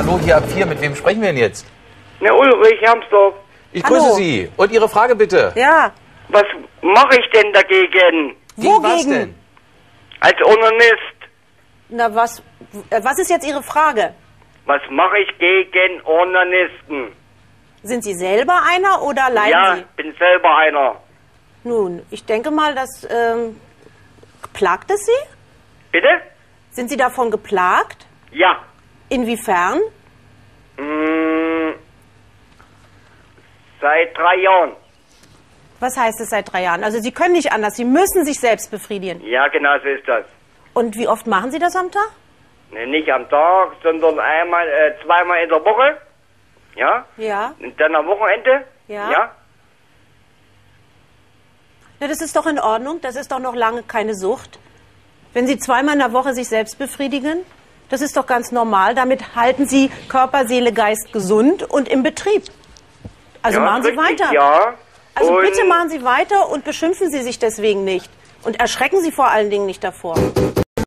Hallo, hier ab vier. Mit wem sprechen wir denn jetzt? Ne, Ulrich Hermsdorf. Ich Hallo. grüße Sie. Und Ihre Frage bitte. Ja. Was mache ich denn dagegen Gegen was Wogegen? denn? als Onanist? Na, was, äh, was ist jetzt Ihre Frage? Was mache ich gegen Onanisten? Sind Sie selber einer oder leiden Ja, Sie? bin selber einer. Nun, ich denke mal, das ähm, plagt es Sie? Bitte? Sind Sie davon geplagt? Ja. Inwiefern? Mm, seit drei Jahren. Was heißt es seit drei Jahren? Also Sie können nicht anders, Sie müssen sich selbst befriedigen. Ja, genau so ist das. Und wie oft machen Sie das am Tag? Ne, nicht am Tag, sondern einmal, äh, zweimal in der Woche. Ja. Ja. Und dann am Wochenende. Ja. Ja. Na, das ist doch in Ordnung. Das ist doch noch lange keine Sucht. Wenn Sie zweimal in der Woche sich selbst befriedigen, das ist doch ganz normal. Damit halten Sie Körper, Seele, Geist gesund und im Betrieb. Also ja, machen Sie richtig, weiter. Ja. Also Und- bitte machen Sie weiter und beschimpfen Sie sich deswegen nicht. Und erschrecken Sie vor allen Dingen nicht davor.